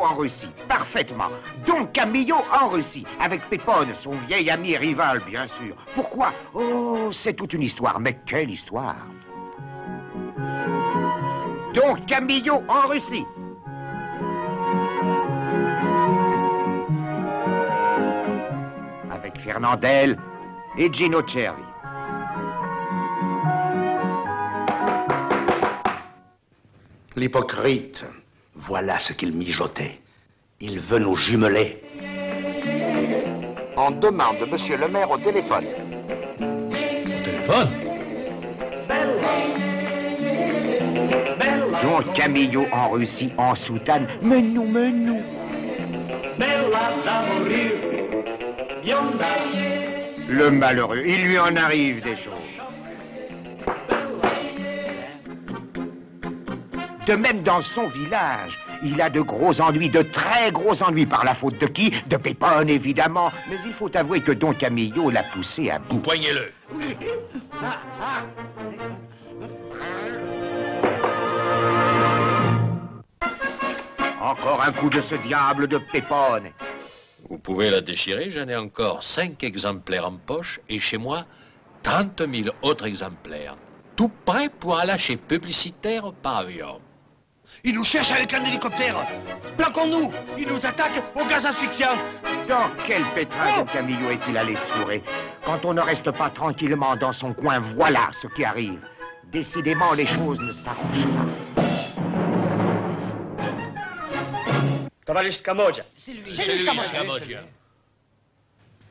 en Russie, parfaitement. Don Camillo en Russie, avec Pépone, son vieil ami rival, bien sûr. Pourquoi? Oh, c'est toute une histoire, mais quelle histoire Don Camillo en Russie. Avec Fernandel et Gino Cervi. L'hypocrite, voilà ce qu'il mijotait. Il veut nous jumeler. On demande Monsieur le maire au téléphone. Au téléphone Don Camillo en Russie, en soutane. Mais nous, mais nous. Le malheureux, il lui en arrive des choses. De même dans son village, il a de gros ennuis, de très gros ennuis, par la faute de qui? De Pépone, évidemment. Mais il faut avouer que Don Camillo l'a poussé à bout. Poignez-le. Encore un coup de ce diable de Pépone. Vous pouvez la déchirer, j'en ai encore 5 exemplaires en poche et chez moi 30 000 autres exemplaires. Tout prêt pour un lâcher publicitaire par avion. Il nous cherche avec un hélicoptère. Planquons-nous. Il nous attaque au gaz asphyxiant. Dans quel pétrin Don Camillo est-il allé sourrer Quand on ne reste pas tranquillement dans son coin, voilà ce qui arrive. Décidément, les choses ne s'arrangent pas. C'est lui. C'est lui.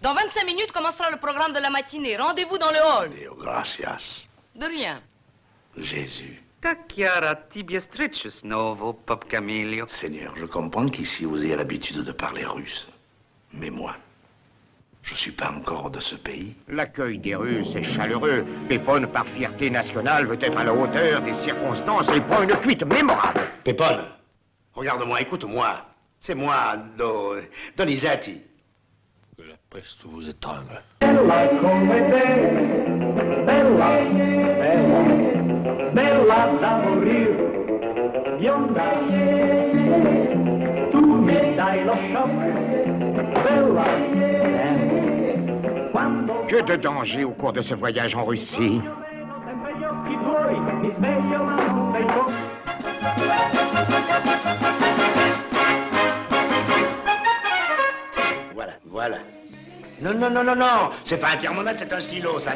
Dans 25 minutes commencera le programme de la matinée. Rendez-vous dans le hall. Gracias. De rien. Jésus. Как я рад тебе встрече снова, пап Камилио. Seigneur, je comprends qu'ici vous ayez l'habitude de parler russe. Mais moi, je suis pas encore de ce pays. L'accueil des Russes est chaleureux. Pépone, par fierté nationale, veut être à la hauteur des circonstances et prend une cuite mémorable. Pépone, regarde-moi, écoute-moi. C'est moi, Do... Donizetti. Que la peste vous étrangle. Que de dangers au cours de ce voyage en Russie. Voilà, voilà. Non, non, non, non, non. C'est pas un thermomètre, c'est un stylo, ça.